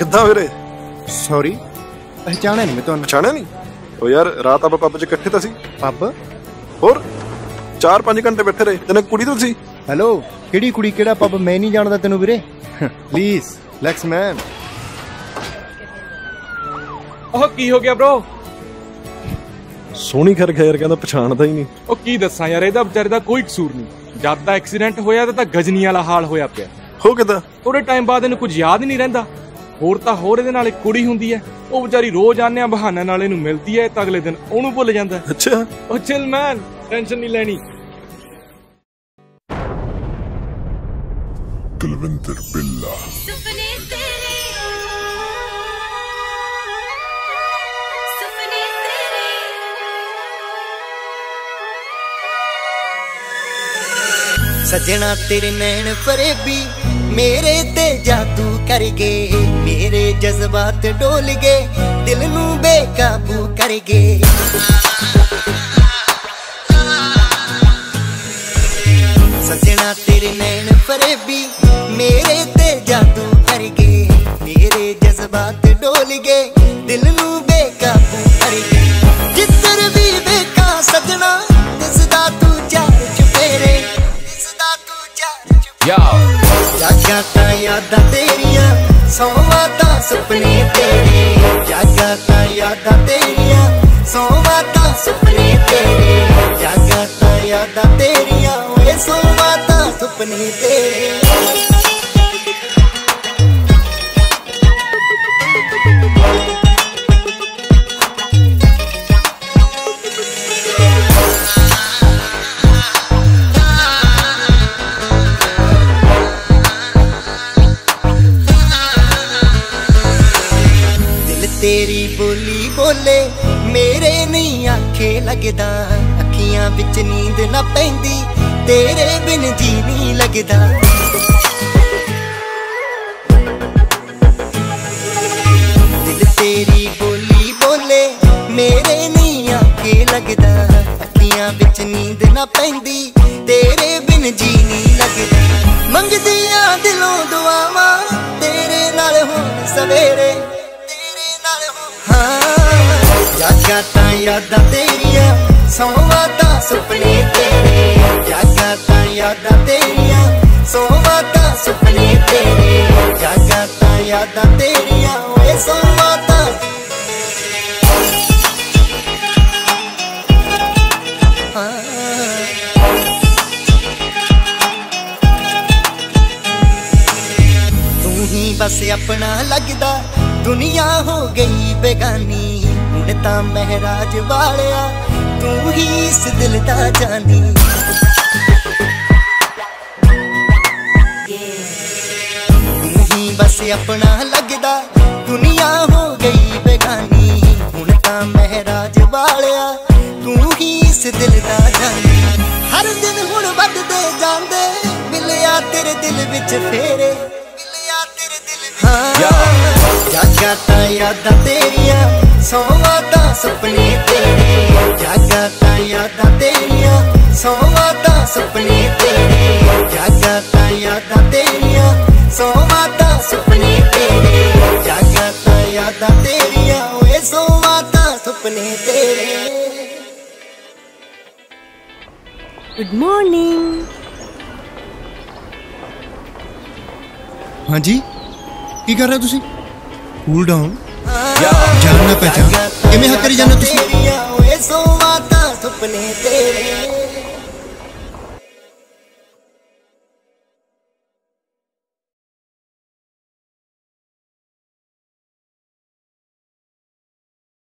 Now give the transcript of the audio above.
ਕਿੱਦਾਂ ਵੀਰੇ? ਸੌਰੀ ਪਹਿਚਾਣਿਆ ਨਹੀਂ ਮੈਂ ਤੁਹਾਨੂੰ। ਪਛਾਣਿਆ ਨਹੀਂ ਓ ਯਾਰ ਰਾਤ ਆਪਾਂ ਪੱਬ 'ਚ ਇਕੱਠੇ ਤਾਂ ਸੀ। ਪੱਬ ਹੋਰ 4-5 ਘੰਟੇ ਬੈਠੇ ਰਹੇ। ਤੈਨੂੰ ਕੁੜੀ ਤੋਂ ਸੀ? ਹੈਲੋ ਕਿਹੜੀ ਕੁੜੀ ਕਿਹੜਾ ਪੱਬ ਮੈਂ ਨਹੀਂ ਜਾਣਦਾ ਤੈਨੂੰ ਵੀਰੇ। ਪਲੀਜ਼ ਲੈਕਸ ਮੈਨ ਉਹ ਕੀ ਹੋ ਗਿਆ ਬ్రో ਸੋਹਣੀ ਕਰ ਯਾਰ ਕਹਿੰਦਾ ਪਛਾਣਦਾ ਹੀ ਨਹੀਂ। ਉਹ ਕੀ ਦੱਸਾਂ ਯਾਰ ਇਹਦਾ ਵਿਚਾਰੇ ਦਾ ਕੋਈ ਕਸੂਰ ਨਹੀਂ। ਜਦ ਦਾ ਐਕਸੀਡੈਂਟ ਹੋਇਆ ਤਾਂ ਤਾਂ ਗਜਨੀ ਵਾਲਾ ਹਾਲ ਹੋਇਆ ਪਿਆ। ਹੋ ਕਿੱਦਾਂ ਥੋੜੇ ਟਾਈਮ ਬਾਅਦ ਇਹਨੂੰ ਕੁਝ ਯਾਦ ਨਹੀਂ ਰਹਿੰਦਾ। ਹੋਰ ਤਾਂ ਹੋਰ ਇਹਦੇ ਨਾਲ ਇੱਕ ਕੁੜੀ ਹੁੰਦੀ ਹੈ। ਉਹ ਵਿਚਾਰੀ ਰੋਜ਼ ਆਨਿਆਂ ਬਹਾਨੇ ਨਾਲ ਇਹਨੂੰ ਮਿਲਦੀ ਹੈ ਤਾਂ ਅਗਲੇ ਦਿਨ ਉਹਨੂੰ ਭੁੱਲ ਜਾਂਦਾ। ਅੱਛਾ। ਉਹ ਚਿਲ ਮੈਨ ਟੈਨਸ਼ਨ ਨਹੀਂ ਲੈਣੀ। ਕੁਲਵਿੰਦਰ ਬਿੱਲਾ। ਸੁਪਨੇ ਤੇਰੇ ਸੁਪਨੇ ਤੇਰੇ ਸਜਣਾ ਤੇਰੇ ਨੈਣ ਫਰੇਬੀ ਮੇਰੇ ਤੇ ਜਾਦੂ ਕਰ ਗਏ। ਮੇਰੇ ਜਜ਼ਬਾਤ ਡੋਲ ਗਏ ਦਿਲ ਨੂੰ ਬੇਕਾਬੂ ਕਰ ਗਏ ਸਜਣਾ ਤੇਰੇ ਨੈਣ ਫਰੇਬੀ ਮੇਰੇ ਤੇ ਜਾਦੂ ਕਰ ਗਏ ਮੇਰੇ ਜਜ਼ਬਾਤ ਡੋਲ ਗਏ ਦਿਲ ਨੂੰ ਬੇਕਾਬੂ ਕਰ ਗਏ ਜਿੱਧਰ ਵੀ ਵੇਖਾਂ ਸਜਣਾ ਦਿਸਦਾ ਤੂੰ ਚਾਰ ਚੁਫੇਰੇ ਦਿਸਦਾ ਤੂੰ ਚਾਰ ਚੁਫੇਰੇ ਜਾਗਾ ਤਾਂ ਯਾਦਾਂ ਤੇਰੀਆਂ ਸੋਵਾਂ ਤਾਂ ਸੁਪਨੇ ਤੇਰੇ। ਜਾਗਾ ਤਾਂ ਯਾਦਾਂ ਤੇਰੀਆਂ। ਸੋਵਾਂ ਤਾਂ ਸੁਪਨੇ ਤੇਰੇ। ਜਾਗਾ ਤਾਂ ਯਾਦਾਂ ਤੇਰੀਆਂ। ਓਏ ਸੋਵਾਂ ਤਾਂ ਸੁਪਨੇ ਤੇਰੇ। ਤੇਰੀ ਬੋਲੀ ਬੋਲੇ, ਮੇਰੇ ਨਹੀਂ ਆਖੇ ਲੱਗਦਾ। ਅੱਖੀਆਂ ਵਿੱਚ ਨੀਂਦ ਨਾ ਪੈਂਦੀ, ਤੇਰੇ ਬਿਨ ਜੀ ਨਹੀਂ ਲੱਗਦਾ। ਦਿਲ ਤੇਰੀ ਬੋਲੀ ਬੋਲੇ, ਮੇਰੇ ਨਹੀਂ ਆਖੇ ਲੱਗਦਾ। ਅੱਖੀਆਂ ਵਿੱਚ ਨੀਂਦ ਨਾ ਪੈਂਦੀ, ਤੇਰੇ ਬਿਨ ਜੀ ਨਹੀਂ ਲੱਗਦਾ। ਮੰਗਦੀਆਂ ਦਿਲੋਂ ਦੁਆਵਾਂ, ਤੇਰੇ ਨਾਲ ਹੁਣ ਸਵੇਰੇ। ਹਾਂ। ਜਾਗਾ ਤਾਂ ਯਾਦਾਂ ਤੇਰੀਆਂ ਸੋਵਾਂ ਤਾਂ ਸੁਪਨੇ ਤੇਰੇ। ਜਾਗਾ ਤਾਂ ਯਾਦਾਂ ਤੇਰੀਆਂ ਸੋਵਾਂ ਤਾਂ ਸੁਪਨੇ ਤੇਰੇ ਜਾਗਾ ਤਾਂ ਯਾਦਾਂ ਤੇਰੀਆਂ, ਓਏ ਸੋਵਾਂ ਬਸ ਆਪਣਾ ਲੱਗਦਾ ਦੁਨੀਆ ਹੋ ਗਈ ਬੇਗਾਨੀ। ਹੁਣ ਤਾਂ ਮਹਿਰਾਜ ਵਾਲਿਆ, ਤੂੰ ਹੀ ਇਸ ਦਿਲ ਦਾ ਜਾਨੀ। ਤੂੰ ਬਸ ਆਪਣਾ ਲੱਗਦਾ ਦੁਨੀਆ ਹੋ ਗਈ ਬੇਗਾਨੀ। ਹੁਣ ਤਾਂ ਮਹਿਰਾਜ ਵਾਲਿਆ, ਤੂੰ ਹੀ ਇਸ ਦਿਲ ਦਾ ਜਾਨੀ। ਹਰ ਦਿਨ ਹੁਣ ਵੱਧਦੇ ਜਾਂਦੇ, ਮਿਲਿਆ ਤੇਰੇ ਦਿਲ ਵਿੱਚ ਫੇਰੇ। ਜਾਗਾ ਤਾਂ ਯਾਦਾਂ ਤੇਰੀਆਂ ਸੋਵਾਂ ਤਾਂ ਸੁਪਨੇ ਤੇਰੇ। ਜਾਗਾ ਤਾਂ ਯਾਦਾਂ ਤੇਰੀਆਂ ਸੋਵਾਂ ਤਾਂ ਸੁਪਨੇ ਤੇਰੇ। ਜਾਗਾ ਤਾਂ ਯਾਦਾਂ ਤੇਰੀਆਂ ਸੋਵਾਂ ਤਾਂ ਸੁਪਨੇ ਤੇਰੇ। ਜਾਗਾ ਤਾਂ ਯਾਦਾਂ ਤੇਰੀਆਂ ਓਏ ਸੋਵਾਂ ਤਾਂ ਸੁਪਨੇ ਤੇਰੇ। ਗੁੱਡ ਮਾਰਨਿੰਗ ਹਾਂਜੀ? ਕੀ ਕਰ ਰਹੇ ਹੋ ਤੁਸੀਂ? ਕੂਲ ਡਾਊਨ ਜਾਨਣਾ ਪਹਿਚਾਨ ਕਿਵੇਂ ਹੱਥ ਕਰੀ ਜਾਂਦੇ ਤੁਸੀਂ? ਓਏ ਸੋਵਾਂ ਤਾਂ ਸੁਪਨੇ ਤੇਰੇ।